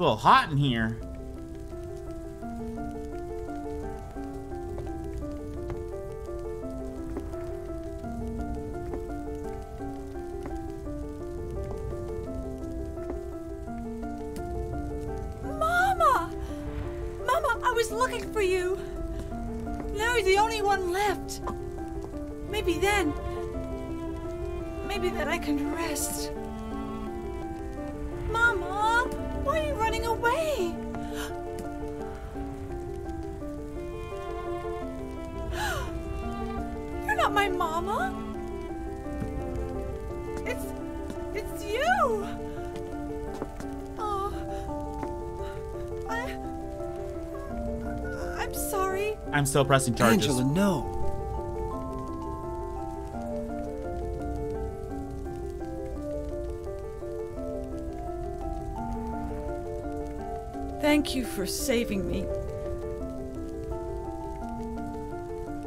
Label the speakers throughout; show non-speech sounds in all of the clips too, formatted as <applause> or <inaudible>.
Speaker 1: a little hot in here.
Speaker 2: Mama! Mama, I was looking for you. Now you're the only one left. Maybe then. Maybe then I can rest. Mama, why are you running away? <gasps> You're not my mama. It's. It's you. Oh. I. I'm sorry.
Speaker 1: I'm still pressing charges.
Speaker 3: Angela, no.
Speaker 2: Thank you for saving me.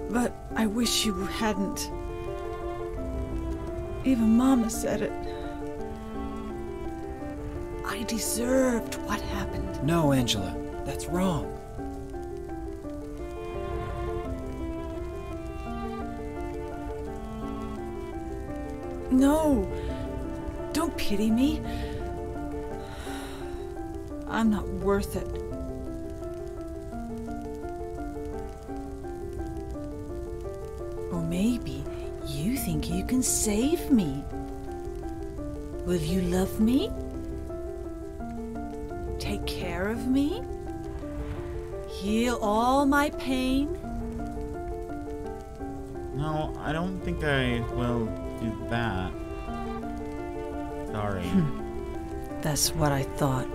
Speaker 2: But I wish you hadn't. Even Mama said it. I deserved what happened.
Speaker 3: No, Angela. That's wrong.
Speaker 2: No. Don't pity me. I'm not worth it. Or maybe you think you can save me. Will you love me? Take care of me? Heal all my pain?
Speaker 1: No, I don't think I will do that. Sorry. Hmm.
Speaker 2: That's what I thought.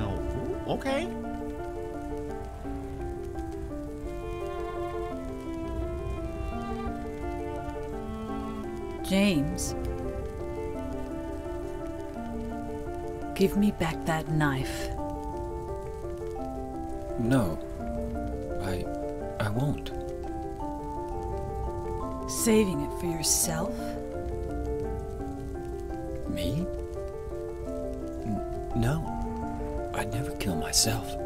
Speaker 1: No. Ooh, okay.
Speaker 2: James. Give me back that knife.
Speaker 3: No. I. I won't.
Speaker 2: Saving it for yourself?
Speaker 3: Me? N- no. I'd never kill myself.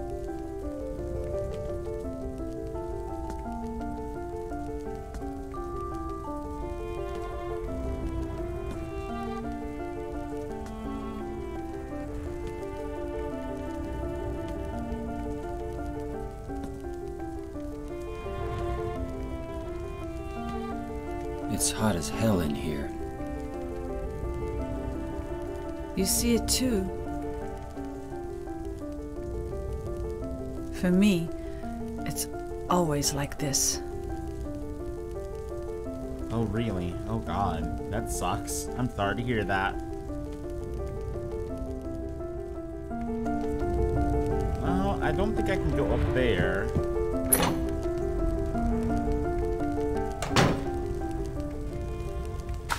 Speaker 3: It's hot as hell in here.
Speaker 2: You see it too. For me, it's always like this.
Speaker 1: Oh, really? Oh, God. That sucks. I'm sorry to hear that. Well, I don't think I can go up there.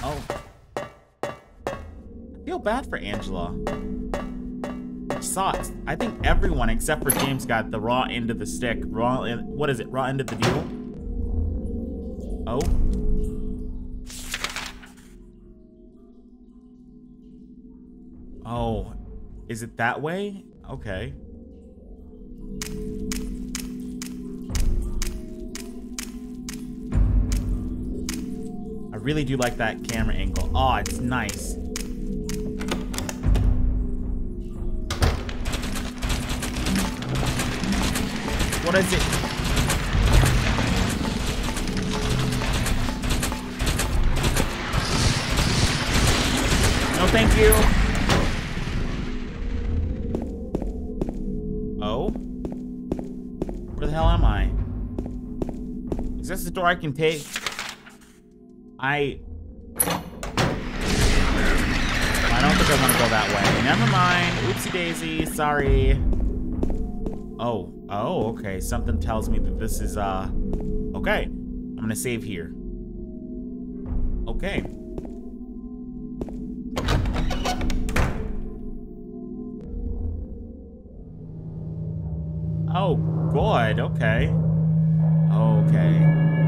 Speaker 1: Oh. I feel bad for Angela. I think everyone except for James got the raw end of the stick. Raw end, what is it? Raw end of the deal? Oh. Oh, is it that way? Okay. I really do like that camera angle. Oh, it's nice. What is it? No, thank you. Oh? Where the hell am I? Is this the door I can take? I... I don't think I want to go that way. Never mind. Oopsie daisy. Sorry. Oh. Oh, okay. Something tells me that this is, uh... Okay. I'm gonna save here. Okay. Oh, good. Okay. Okay.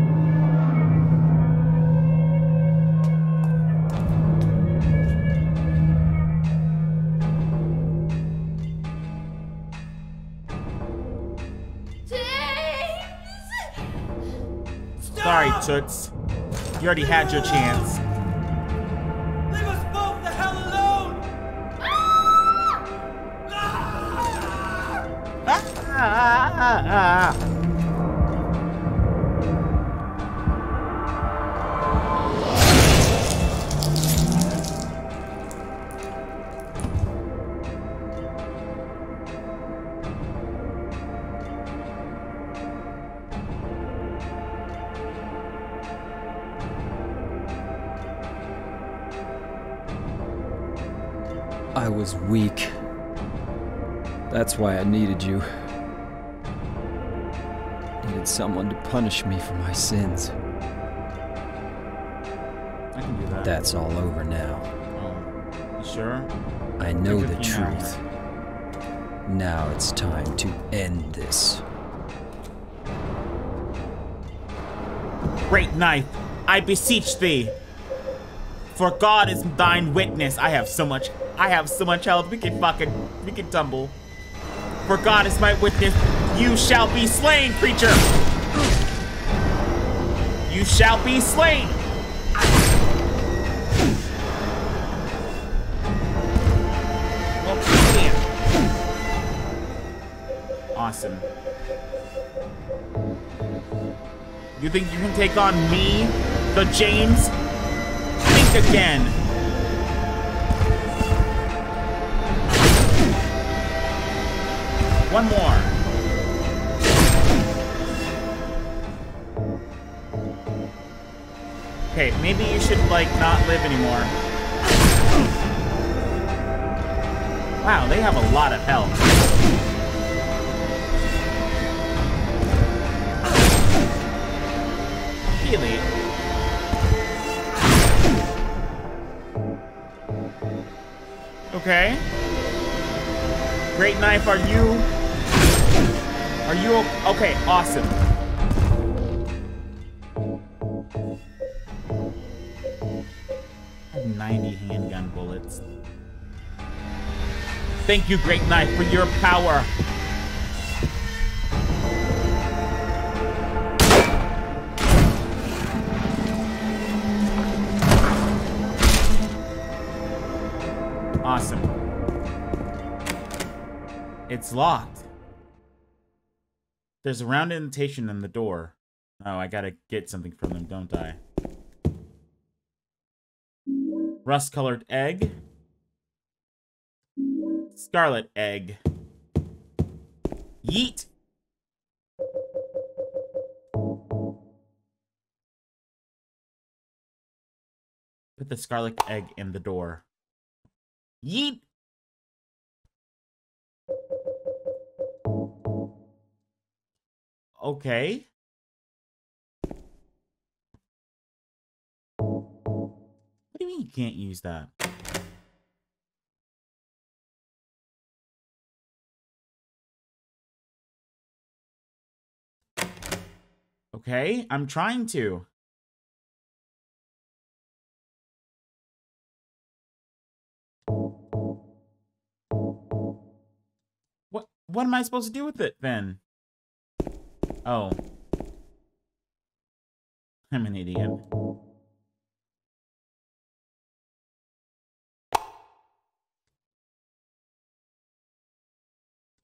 Speaker 1: Toots. You already had your chance.
Speaker 4: Leave us both the hell alone!
Speaker 1: Ah, ah, ah.
Speaker 3: I was weak. That's why I needed you. Needed someone to punish me for my sins.
Speaker 1: I can do that.
Speaker 3: That's all over now.
Speaker 1: Oh, you sure?
Speaker 3: I know the
Speaker 1: you now.
Speaker 3: truth. Now it's time to end this.
Speaker 1: Great knife, I beseech thee. For God is thine witness. I have so much. I have so much health. We can fucking. We can tumble. For God is my witness. You shall be slain, creature. You shall be slain. Awesome. You think you can take on me, the James? Think again. One more. Okay, maybe you should, like, not live anymore. Wow, they have a lot of health. Really? Okay. Great knife, are you? Are you okay? Awesome. I have 90 handgun bullets. Thank you, Great Knife, for your power. Awesome. It's locked. There's a round indentation in the door. Oh, I gotta get something from them, don't I? Rust-colored egg. Scarlet egg. Yeet. Put the scarlet egg in the door. Yeet. Okay. What do you mean you can't use that? Okay, I'm trying to. What what am I supposed to do with it then? Oh. I'm an idiot.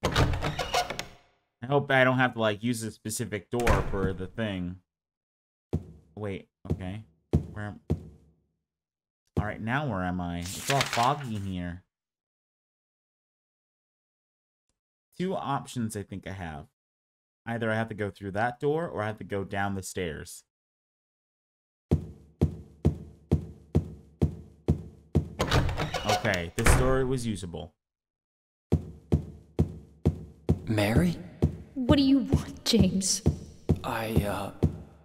Speaker 1: I hope I don't have to like use a specific door for the thing. Wait, okay. Where Alright, now where am I? It's all foggy here. Two options I think I have. Either I have to go through that door or I have to go down the stairs. Okay, this door was usable.
Speaker 3: Mary?
Speaker 5: What do you want, James?
Speaker 3: I, uh,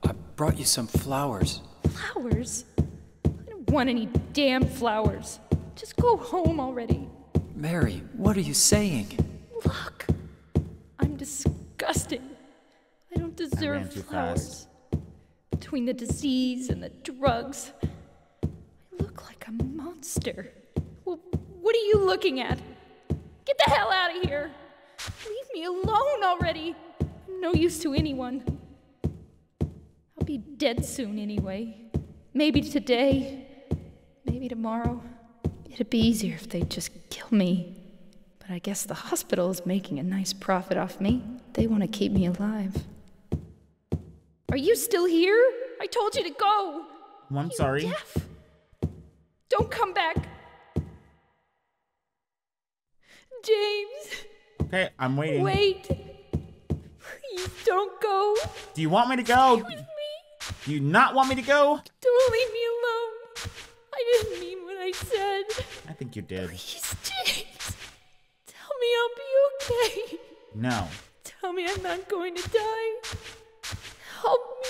Speaker 3: I brought you some flowers.
Speaker 5: Flowers? I don't want any damn flowers. Just go home already.
Speaker 3: Mary, what are you saying?
Speaker 5: Look, I'm disgusting. Deserve flowers. Between the disease and the drugs, I look like a monster. Well, what are you looking at? Get the hell out of here! Leave me alone already! I'm no use to anyone. I'll be be dead soon anyway. Maybe today. Maybe tomorrow. It'd be easier if they'd just kill me. But I guess the hospital is making a nice profit off me. They want to keep me alive. Are you still here? I told you to go.
Speaker 1: Oh, I'm
Speaker 5: You
Speaker 1: sorry.
Speaker 5: Deaf. Don't come back. James,
Speaker 1: Okay, I'm waiting.
Speaker 5: wait. Please don't go.
Speaker 1: Do you want me to go?
Speaker 5: With me.
Speaker 1: Do you not want me to go?
Speaker 5: Don't leave me alone. I didn't mean what I said.
Speaker 1: I think you did.
Speaker 5: Please, James. Tell me I'll be okay.
Speaker 1: No.
Speaker 5: Tell me I'm not going to die. Help me.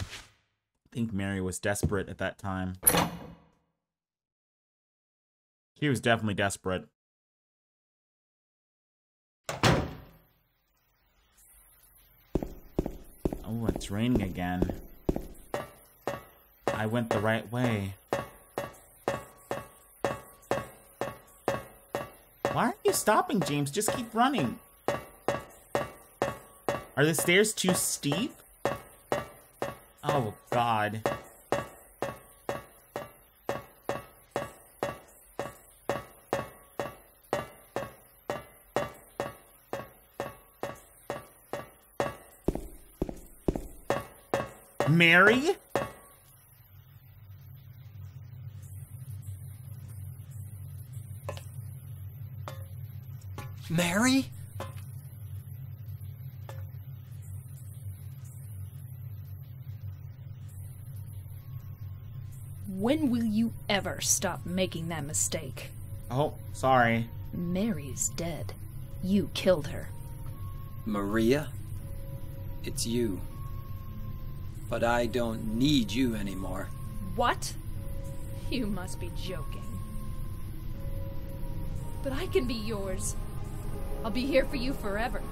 Speaker 1: I think Mary was desperate at that time. He was definitely desperate. Oh, it's raining again. I went the right way. Why aren't you stopping, James? Just keep running. Are the stairs too steep? Oh, God. Mary?
Speaker 3: Mary?
Speaker 5: When will you ever stop making that mistake?
Speaker 1: Oh, sorry.
Speaker 5: Mary's dead. You killed her.
Speaker 3: Maria? It's you. But I don't need you anymore.
Speaker 5: What? You must be joking. But I can be yours. I'll be here for you forever.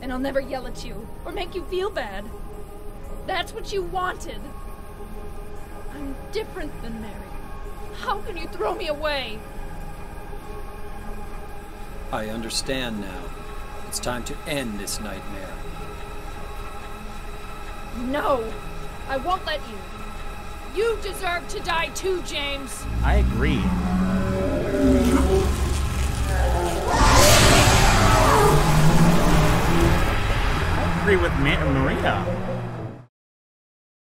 Speaker 5: And I'll never yell at you or make you feel bad. That's what you wanted. I'm different than Mary. How can you throw me away?
Speaker 3: I understand now. It's time to end this nightmare.
Speaker 5: No, I won't let you. You deserve to die too, James.
Speaker 1: I agree. I agree with Ma- Maria.